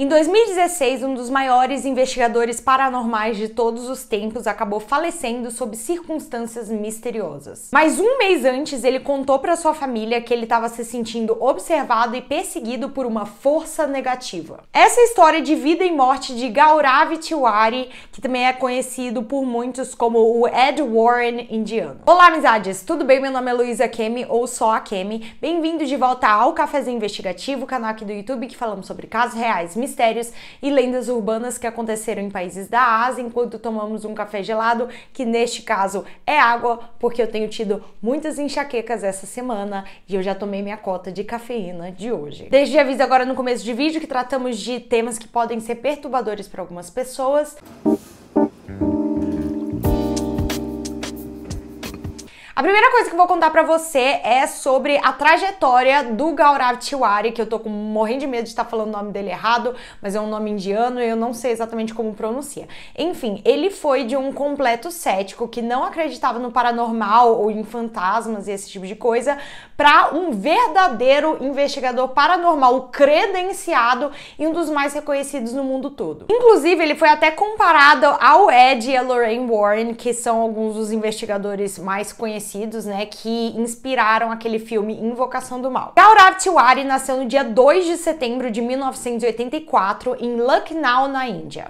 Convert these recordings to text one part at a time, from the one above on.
Em 2016, um dos maiores investigadores paranormais de todos os tempos acabou falecendo sob circunstâncias misteriosas. Mas um mês antes, ele contou para sua família que ele estava se sentindo observado e perseguido por uma força negativa. Essa história de vida e morte de Gaurav Tiwari, que também é conhecido por muitos como o Ed Warren indiano. Olá, amizades! Tudo bem? Meu nome é Luísa Kemi, ou só a Kemi. Bem-vindo de volta ao Cafézinho Investigativo, canal aqui do YouTube que falamos sobre casos reais, mistérios e lendas urbanas que aconteceram em países da Ásia enquanto tomamos um café gelado, que neste caso é água, porque eu tenho tido muitas enxaquecas essa semana e eu já tomei minha cota de cafeína de hoje. Desde aviso agora no começo de vídeo que tratamos de temas que podem ser perturbadores para algumas pessoas. A primeira coisa que eu vou contar para você é sobre a trajetória do Gaurav Tiwari, que eu tô com, morrendo de medo de estar falando o nome dele errado, mas é um nome indiano e eu não sei exatamente como pronuncia. Enfim, ele foi de um completo cético que não acreditava no paranormal ou em fantasmas e esse tipo de coisa, para um verdadeiro investigador paranormal credenciado e um dos mais reconhecidos no mundo todo. Inclusive, ele foi até comparado ao Ed e a Lorraine Warren, que são alguns dos investigadores mais conhecidos conhecidos, né, que inspiraram aquele filme Invocação do Mal. Gaurav Tiwari nasceu no dia 2 de setembro de 1984 em Lucknow, na Índia.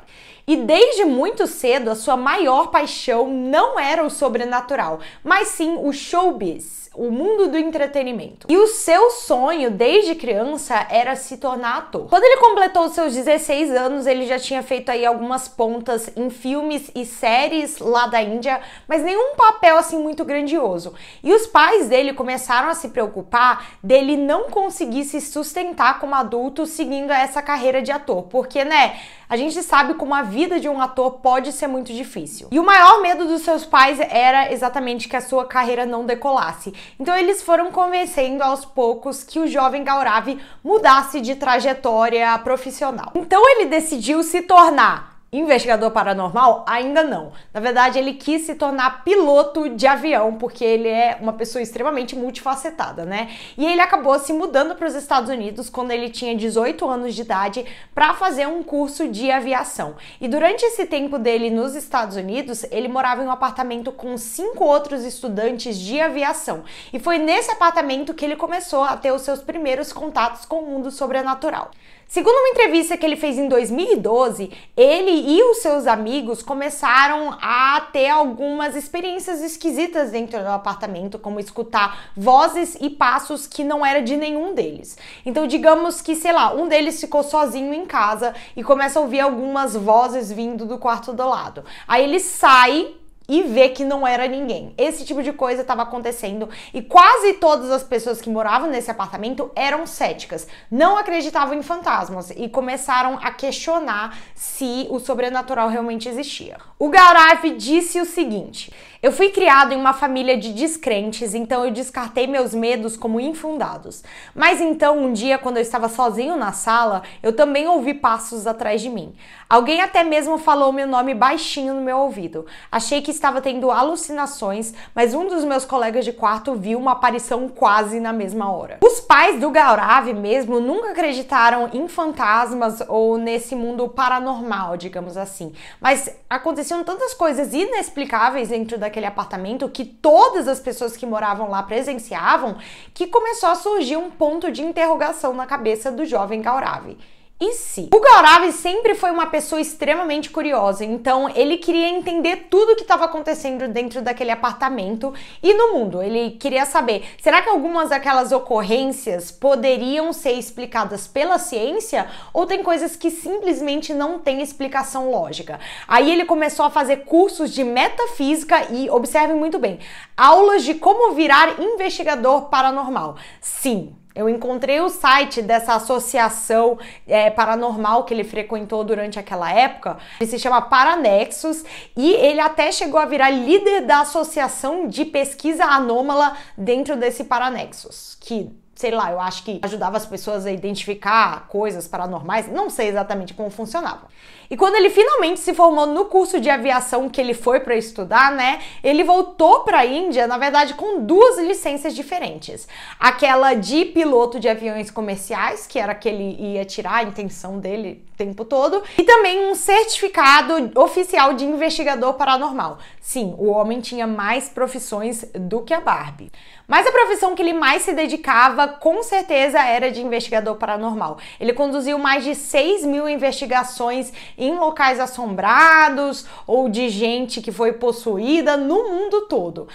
E desde muito cedo, a sua maior paixão não era o sobrenatural, mas sim o showbiz o mundo do entretenimento. E o seu sonho desde criança era se tornar ator. Quando ele completou seus 16 anos, ele já tinha feito aí algumas pontas em filmes e séries lá da Índia, mas nenhum papel assim muito grandioso. E os pais dele começaram a se preocupar dele não conseguir se sustentar como adulto seguindo essa carreira de ator, porque né, a gente sabe como a vida de um ator pode ser muito difícil. E o maior medo dos seus pais era exatamente que a sua carreira não decolasse. Então eles foram convencendo aos poucos que o jovem Gaurav mudasse de trajetória profissional. Então ele decidiu se tornar Investigador paranormal? Ainda não. Na verdade, ele quis se tornar piloto de avião, porque ele é uma pessoa extremamente multifacetada, né? E ele acabou se mudando para os Estados Unidos quando ele tinha 18 anos de idade para fazer um curso de aviação. E durante esse tempo dele nos Estados Unidos, ele morava em um apartamento com cinco outros estudantes de aviação. E foi nesse apartamento que ele começou a ter os seus primeiros contatos com o mundo sobrenatural. Segundo uma entrevista que ele fez em 2012, ele e os seus amigos começaram a ter algumas experiências esquisitas dentro do apartamento, como escutar vozes e passos que não era de nenhum deles. Então, digamos que, sei lá, um deles ficou sozinho em casa e começa a ouvir algumas vozes vindo do quarto do lado. Aí ele sai e ver que não era ninguém. Esse tipo de coisa estava acontecendo e quase todas as pessoas que moravam nesse apartamento eram céticas, não acreditavam em fantasmas e começaram a questionar se o sobrenatural realmente existia. O Gaurav disse o seguinte: eu fui criado em uma família de descrentes, então eu descartei meus medos como infundados. Mas então, um dia, quando eu estava sozinho na sala, eu também ouvi passos atrás de mim. Alguém até mesmo falou meu nome baixinho no meu ouvido. Achei que estava tendo alucinações, mas um dos meus colegas de quarto viu uma aparição quase na mesma hora. Os pais do Gaurav mesmo nunca acreditaram em fantasmas ou nesse mundo paranormal, digamos assim. Mas aconteciam tantas coisas inexplicáveis dentro da daquele apartamento que todas as pessoas que moravam lá presenciavam, que começou a surgir um ponto de interrogação na cabeça do jovem Gaurav. E se? O Gaurav sempre foi uma pessoa extremamente curiosa, então ele queria entender tudo o que estava acontecendo dentro daquele apartamento e no mundo. Ele queria saber, será que algumas daquelas ocorrências poderiam ser explicadas pela ciência ou tem coisas que simplesmente não têm explicação lógica? Aí ele começou a fazer cursos de metafísica e observe muito bem, aulas de como virar investigador paranormal. Sim, eu encontrei o site dessa associação é, paranormal que ele frequentou durante aquela época. Ele se chama Paranexus e ele até chegou a virar líder da associação de pesquisa anômala dentro desse Paranexus, que sei lá, eu acho que ajudava as pessoas a identificar coisas paranormais, não sei exatamente como funcionava. E quando ele finalmente se formou no curso de aviação que ele foi para estudar, né, ele voltou para a Índia, na verdade, com duas licenças diferentes. Aquela de piloto de aviões comerciais, que era que ele ia tirar, a intenção dele tempo todo, e também um certificado oficial de investigador paranormal. Sim, o homem tinha mais profissões do que a Barbie. Mas a profissão que ele mais se dedicava, com certeza, era de investigador paranormal. Ele conduziu mais de 6 mil investigações em locais assombrados ou de gente que foi possuída no mundo todo.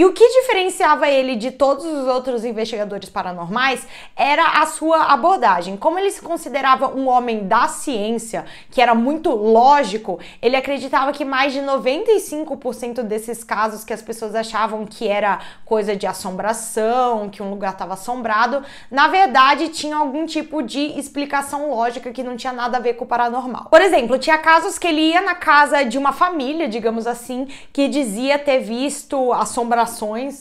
E o que diferenciava ele de todos os outros investigadores paranormais era a sua abordagem. Como ele se considerava um homem da ciência, que era muito lógico, ele acreditava que mais de 95% desses casos que as pessoas achavam que era coisa de assombração, que um lugar estava assombrado, na verdade tinha algum tipo de explicação lógica que não tinha nada a ver com o paranormal. Por exemplo, tinha casos que ele ia na casa de uma família, digamos assim, que dizia ter visto assombração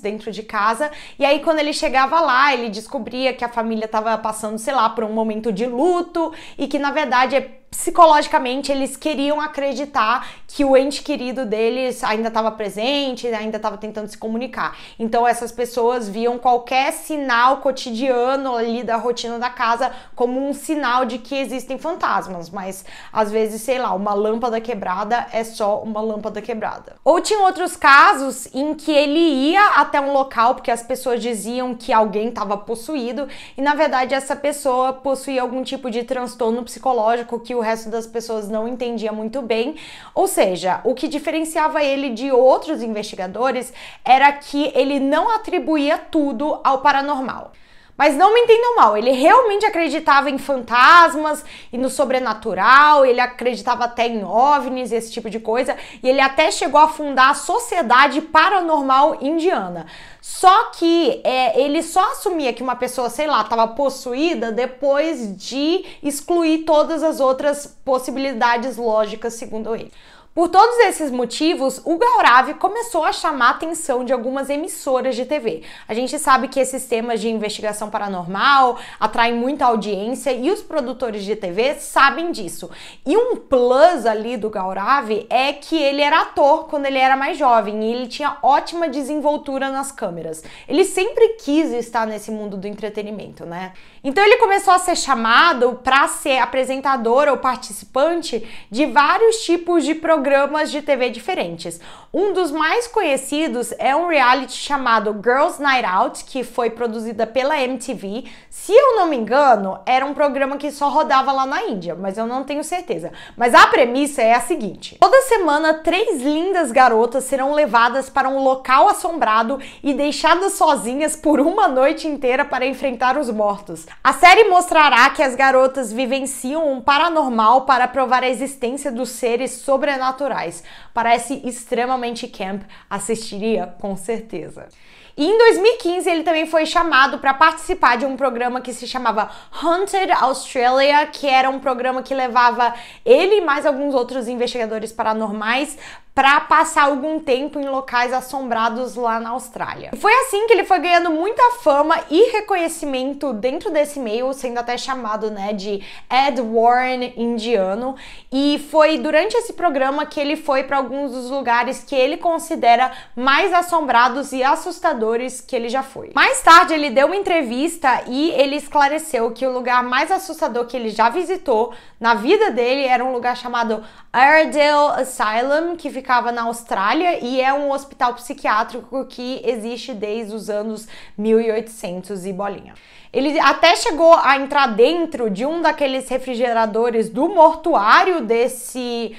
dentro de casa. E aí, quando ele chegava lá, ele descobria que a família estava passando, sei lá, por um momento de luto e que na verdade é psicologicamente eles queriam acreditar que o ente querido deles ainda estava presente, ainda estava tentando se comunicar. Então essas pessoas viam qualquer sinal cotidiano ali da rotina da casa como um sinal de que existem fantasmas, mas às vezes, sei lá, uma lâmpada quebrada é só uma lâmpada quebrada. Ou tinha outros casos em que ele ia até um local porque as pessoas diziam que alguém estava possuído e na verdade essa pessoa possuía algum tipo de transtorno psicológico que o resto das pessoas não entendia muito bem. Ou seja, o que diferenciava ele de outros investigadores era que ele não atribuía tudo ao paranormal. Mas não me entendam mal, ele realmente acreditava em fantasmas e no sobrenatural, ele acreditava até em ovnis, esse tipo de coisa, e ele até chegou a fundar a Sociedade Paranormal Indiana. Só que é, ele só assumia que uma pessoa, sei lá, estava possuída depois de excluir todas as outras possibilidades lógicas, segundo ele. Por todos esses motivos, o Gaurav começou a chamar a atenção de algumas emissoras de TV. A gente sabe que esses temas de investigação paranormal atraem muita audiência e os produtores de TV sabem disso. E um plus ali do Gaurav é que ele era ator quando ele era mais jovem e ele tinha ótima desenvoltura nas câmeras. Ele sempre quis estar nesse mundo do entretenimento, né? Então ele começou a ser chamado para ser apresentador ou participante de vários tipos de programas programas de TV diferentes. Um dos mais conhecidos é um reality chamado Girls Night Out, que foi produzida pela MTV. Se eu não me engano, era um programa que só rodava lá na Índia, mas eu não tenho certeza. Mas a premissa é a seguinte: toda semana, três lindas garotas serão levadas para um local assombrado e deixadas sozinhas por uma noite inteira para enfrentar os mortos. A série mostrará que as garotas vivenciam um paranormal para provar a existência dos seres sobrenaturais naturais. Parece extremamente camp, assistiria com certeza. E em 2015 ele também foi chamado para participar de um programa que se chamava Haunted Australia, que era um programa que levava ele e mais alguns outros investigadores paranormais para passar algum tempo em locais assombrados lá na Austrália. Foi assim que ele foi ganhando muita fama e reconhecimento dentro desse meio, sendo até chamado, né, de Ed Warren indiano, e foi durante esse programa que ele foi para alguns dos lugares que ele considera mais assombrados e assustadores que ele já foi. Mais tarde ele deu uma entrevista e ele esclareceu que o lugar mais assustador que ele já visitou na vida dele era um lugar chamado Airedale Asylum, que ficava na Austrália e é um hospital psiquiátrico que existe desde os anos 1800 e bolinha. Ele até chegou a entrar dentro de um daqueles refrigeradores do mortuário desse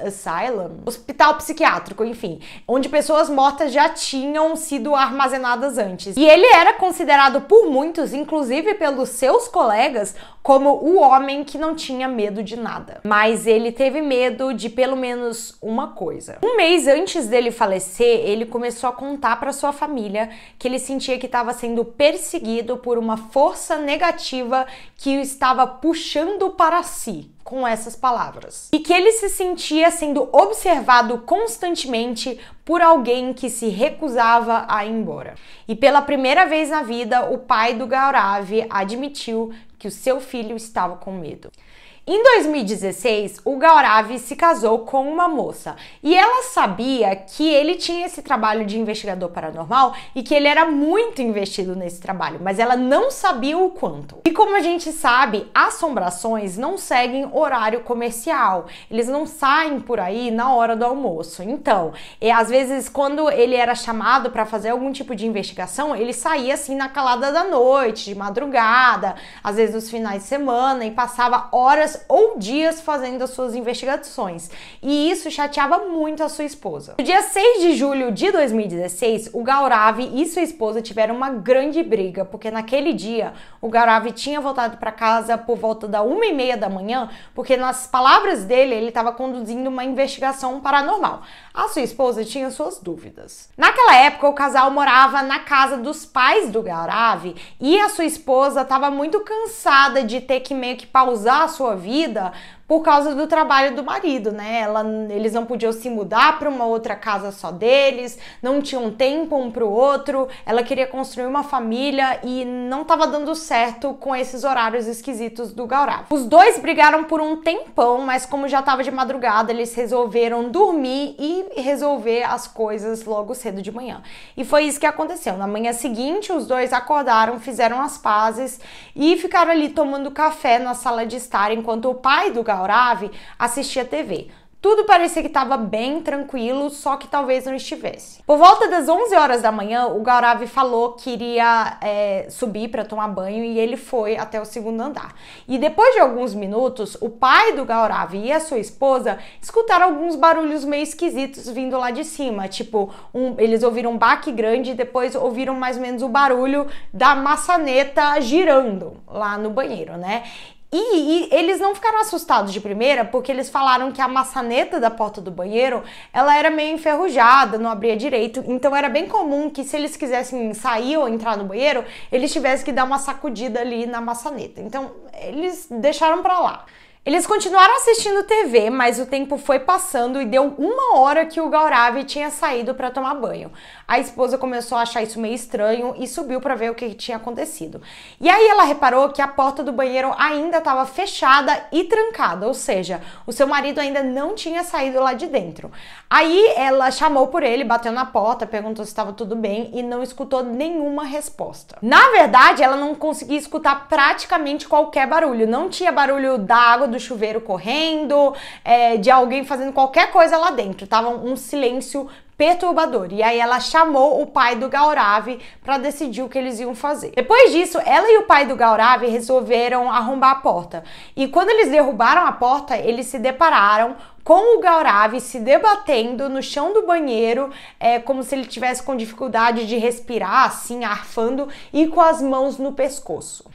asylum, hospital psiquiátrico, enfim, onde pessoas mortas já tinham sido armazenadas antes. E ele era considerado por muitos, inclusive pelos seus colegas, como o homem que não tinha medo de nada. Mas ele teve medo de pelo menos uma coisa. Um mês antes dele falecer, ele começou a contar para sua família que ele sentia que estava sendo perseguido por uma força negativa que o estava puxando para si com essas palavras. E que ele se sentia sendo observado constantemente por alguém que se recusava a ir embora. E pela primeira vez na vida, o pai do Gaurav admitiu que o seu filho estava com medo. Em 2016, o Gaurav se casou com uma moça e ela sabia que ele tinha esse trabalho de investigador paranormal e que ele era muito investido nesse trabalho, mas ela não sabia o quanto. E como a gente sabe, assombrações não seguem horário comercial, eles não saem por aí na hora do almoço. Então, e às vezes, quando ele era chamado para fazer algum tipo de investigação, ele saía assim na calada da noite, de madrugada, às vezes nos finais de semana e passava horas ou dias fazendo as suas investigações. E isso chateava muito a sua esposa. No dia 6 de julho de 2016, o Gaurav e sua esposa tiveram uma grande briga, porque naquele dia o Gaurav tinha voltado para casa por volta da uma e meia da manhã, porque nas palavras dele ele estava conduzindo uma investigação paranormal. A sua esposa tinha suas dúvidas. Naquela época, o casal morava na casa dos pais do Gaurav e a sua esposa estava muito cansada de ter que meio que pausar a sua vida vida, por causa do trabalho do marido, né? Ela, eles não podiam se mudar para uma outra casa só deles, não tinham tempo um para o outro. Ela queria construir uma família e não estava dando certo com esses horários esquisitos do Gaurav. Os dois brigaram por um tempão, mas como já estava de madrugada, eles resolveram dormir e resolver as coisas logo cedo de manhã. E foi isso que aconteceu. Na manhã seguinte, os dois acordaram, fizeram as pazes e ficaram ali tomando café na sala de estar enquanto o pai do Gaurav Gaurav assistia TV. Tudo parecia que estava bem tranquilo, só que talvez não estivesse. Por volta das 11 horas da manhã, o Gaurav falou que iria é, subir para tomar banho e ele foi até o segundo andar. E depois de alguns minutos, o pai do Gaurav e a sua esposa escutaram alguns barulhos meio esquisitos vindo lá de cima. Tipo, um, eles ouviram um baque grande e depois ouviram mais ou menos o barulho da maçaneta girando lá no banheiro, né? E, e, eles não ficaram assustados de primeira porque eles falaram que a maçaneta da porta do banheiro ela era meio enferrujada, não abria direito. Então era bem comum que se eles quisessem sair ou entrar no banheiro, eles tivessem que dar uma sacudida ali na maçaneta. Então eles deixaram para lá. Eles continuaram assistindo TV, mas o tempo foi passando e deu uma hora que o Gaurav tinha saído para tomar banho. A esposa começou a achar isso meio estranho e subiu para ver o que tinha acontecido. E aí ela reparou que a porta do banheiro ainda estava fechada e trancada, ou seja, o seu marido ainda não tinha saído lá de dentro. Aí ela chamou por ele, bateu na porta, perguntou se estava tudo bem e não escutou nenhuma resposta. Na verdade, ela não conseguia escutar praticamente qualquer barulho. Não tinha barulho da água do chuveiro correndo, é, de alguém fazendo qualquer coisa lá dentro. Tava um silêncio perturbador. E aí ela chamou o pai do Gaurav para decidir o que eles iam fazer. Depois disso, ela e o pai do Gaurav resolveram arrombar a porta. E quando eles derrubaram a porta, eles se depararam com o Gaurav se debatendo no chão do banheiro, é, como se ele tivesse com dificuldade de respirar, assim, arfando, e com as mãos no pescoço.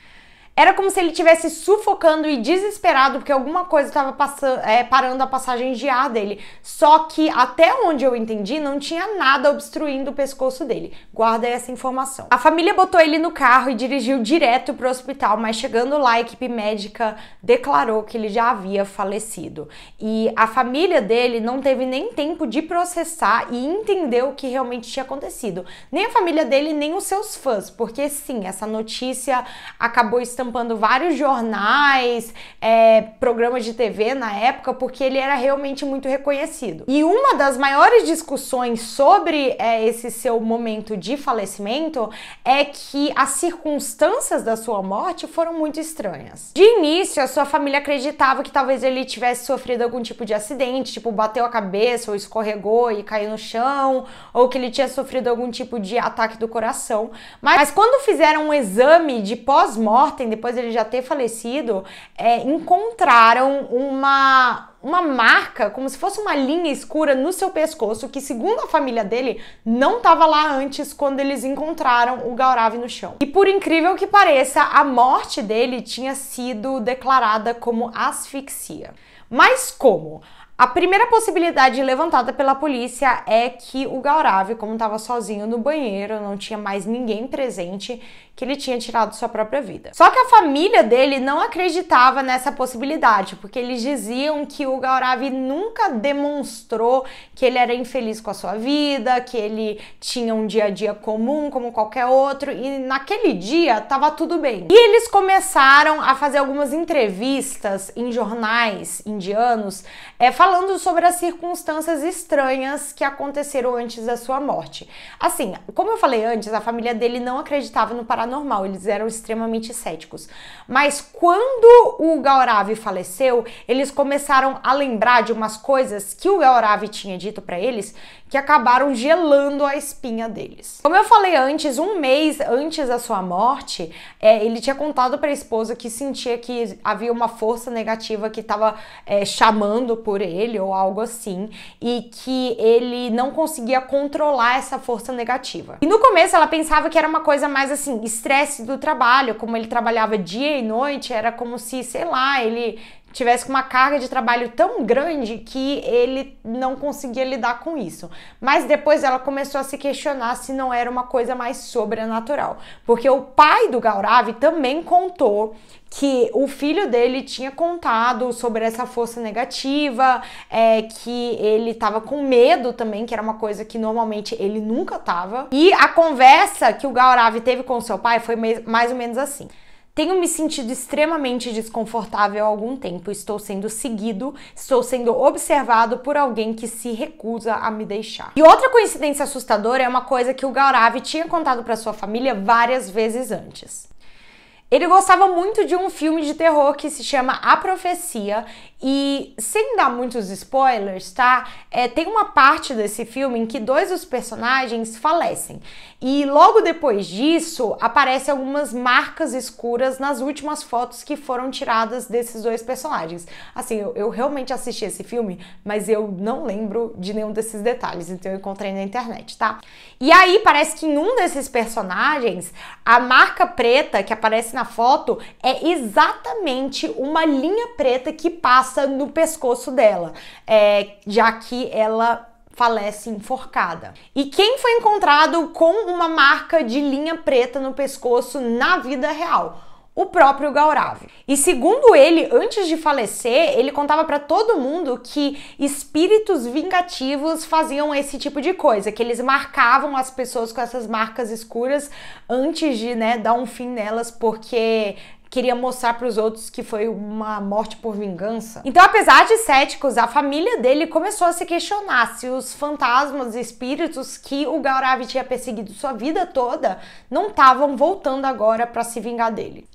Era como se ele estivesse sufocando e desesperado porque alguma coisa estava é, parando a passagem de ar dele. Só que até onde eu entendi, não tinha nada obstruindo o pescoço dele. Guarda essa informação. A família botou ele no carro e dirigiu direto para o hospital, mas chegando lá, a equipe médica declarou que ele já havia falecido. E a família dele não teve nem tempo de processar e entender o que realmente tinha acontecido. Nem a família dele, nem os seus fãs, porque sim, essa notícia acabou estando estampando vários jornais, é, programas de TV na época, porque ele era realmente muito reconhecido. E uma das maiores discussões sobre é, esse seu momento de falecimento é que as circunstâncias da sua morte foram muito estranhas. De início, a sua família acreditava que talvez ele tivesse sofrido algum tipo de acidente, tipo bateu a cabeça ou escorregou e caiu no chão, ou que ele tinha sofrido algum tipo de ataque do coração. Mas, mas quando fizeram um exame de pós-mortem, depois ele já ter falecido, é, encontraram uma, uma marca, como se fosse uma linha escura no seu pescoço, que segundo a família dele, não estava lá antes quando eles encontraram o Gaurav no chão. E por incrível que pareça, a morte dele tinha sido declarada como asfixia. Mas como? A primeira possibilidade levantada pela polícia é que o Gaurav, como estava sozinho no banheiro, não tinha mais ninguém presente, que ele tinha tirado sua própria vida. Só que a família dele não acreditava nessa possibilidade, porque eles diziam que o, Gaurav nunca demonstrou que ele era infeliz com a sua vida, que ele tinha um dia a dia comum como qualquer outro e naquele dia tava tudo bem. E eles começaram a fazer algumas entrevistas em jornais indianos é, falando sobre as circunstâncias estranhas que aconteceram antes da sua morte. Assim, como eu falei antes, a família dele não acreditava no paranormal, eles eram extremamente céticos. Mas quando o Gaurav faleceu, eles começaram a lembrar de umas coisas que o Gaurav tinha dito para eles que acabaram gelando a espinha deles. Como eu falei antes, um mês antes da sua morte, é, ele tinha contado para a esposa que sentia que havia uma força negativa que estava é, chamando por ele ou algo assim, e que ele não conseguia controlar essa força negativa. E no começo ela pensava que era uma coisa mais assim, estresse do trabalho, como ele trabalhava dia e noite, era como se, sei lá, ele tivesse uma carga de trabalho tão grande que ele não conseguia lidar com isso. Mas depois ela começou a se questionar se não era uma coisa mais sobrenatural, porque o pai do Gaurav também contou que o filho dele tinha contado sobre essa força negativa, é, que ele estava com medo também, que era uma coisa que normalmente ele nunca tava. E a conversa que o Gaurav teve com seu pai foi mais ou menos assim. Tenho me sentido extremamente desconfortável há algum tempo. Estou sendo seguido, estou sendo observado por alguém que se recusa a me deixar. E outra coincidência assustadora é uma coisa que o Gaurav tinha contado para sua família várias vezes antes. Ele gostava muito de um filme de terror que se chama A Profecia e sem dar muitos spoilers, tá? É, tem uma parte desse filme em que dois dos personagens falecem. E logo depois disso, aparecem algumas marcas escuras nas últimas fotos que foram tiradas desses dois personagens. Assim, eu, eu realmente assisti esse filme, mas eu não lembro de nenhum desses detalhes, então eu encontrei na internet, tá? E aí parece que em um desses personagens, a marca preta que aparece na foto é exatamente uma linha preta que passa passa no pescoço dela, é, já que ela falece enforcada. E quem foi encontrado com uma marca de linha preta no pescoço na vida real? o próprio Gaurav. E segundo ele, antes de falecer, ele contava para todo mundo que espíritos vingativos faziam esse tipo de coisa, que eles marcavam as pessoas com essas marcas escuras antes de, né, dar um fim nelas, porque queria mostrar para os outros que foi uma morte por vingança. Então, apesar de céticos, a família dele começou a se questionar se os fantasmas e espíritos que o Gaurav tinha perseguido sua vida toda não estavam voltando agora para se vingar dele.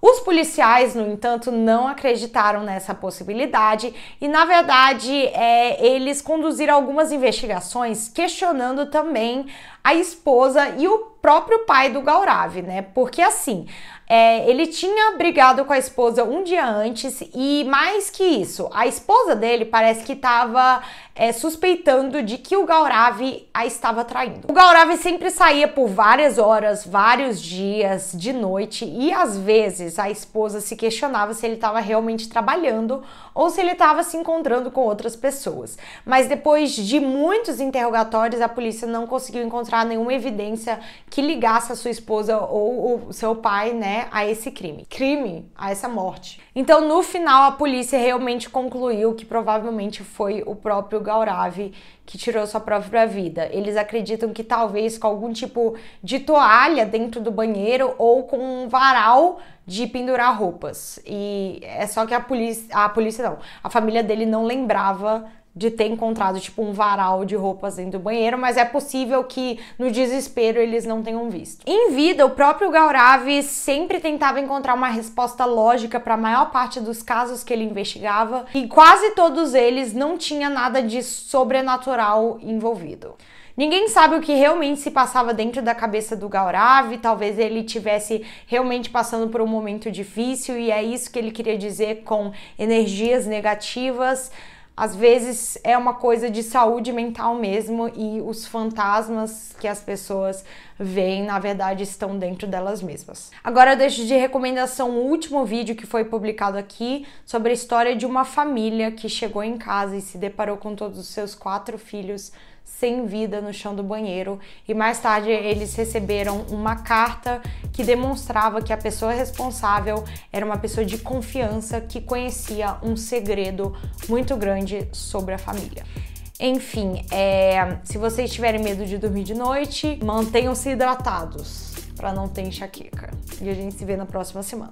Os policiais, no entanto, não acreditaram nessa possibilidade e, na verdade, é, eles conduziram algumas investigações questionando também a esposa e o próprio pai do Gaurav, né? Porque assim, é, ele tinha brigado com a esposa um dia antes e mais que isso, a esposa dele parece que estava é, suspeitando de que o Gaurav a estava traindo. O Gaurav sempre saía por várias horas, vários dias, de noite e às vezes a esposa se questionava se ele estava realmente trabalhando ou se ele estava se encontrando com outras pessoas. Mas depois de muitos interrogatórios, a polícia não conseguiu encontrar nenhuma evidência que ligasse a sua esposa ou o seu pai, né, a esse crime. Crime a essa morte. Então, no final, a polícia realmente concluiu que provavelmente foi o próprio Gaurav que tirou sua própria vida. Eles acreditam que talvez com algum tipo de toalha dentro do banheiro ou com um varal de pendurar roupas. E é só que a polícia, a polícia não, a família dele não lembrava de ter encontrado tipo um varal de roupas dentro do banheiro, mas é possível que no desespero eles não tenham visto. Em vida, o próprio Gaurav sempre tentava encontrar uma resposta lógica para a maior parte dos casos que ele investigava, e quase todos eles não tinha nada de sobrenatural envolvido. Ninguém sabe o que realmente se passava dentro da cabeça do Gaurav, talvez ele tivesse realmente passando por um momento difícil e é isso que ele queria dizer com energias negativas às vezes é uma coisa de saúde mental mesmo e os fantasmas que as pessoas veem, na verdade, estão dentro delas mesmas. Agora eu deixo de recomendação o último vídeo que foi publicado aqui sobre a história de uma família que chegou em casa e se deparou com todos os seus quatro filhos sem vida no chão do banheiro e mais tarde eles receberam uma carta que demonstrava que a pessoa responsável era uma pessoa de confiança que conhecia um segredo muito grande sobre a família. Enfim, é, se vocês tiverem medo de dormir de noite, mantenham-se hidratados para não ter enxaqueca. E a gente se vê na próxima semana.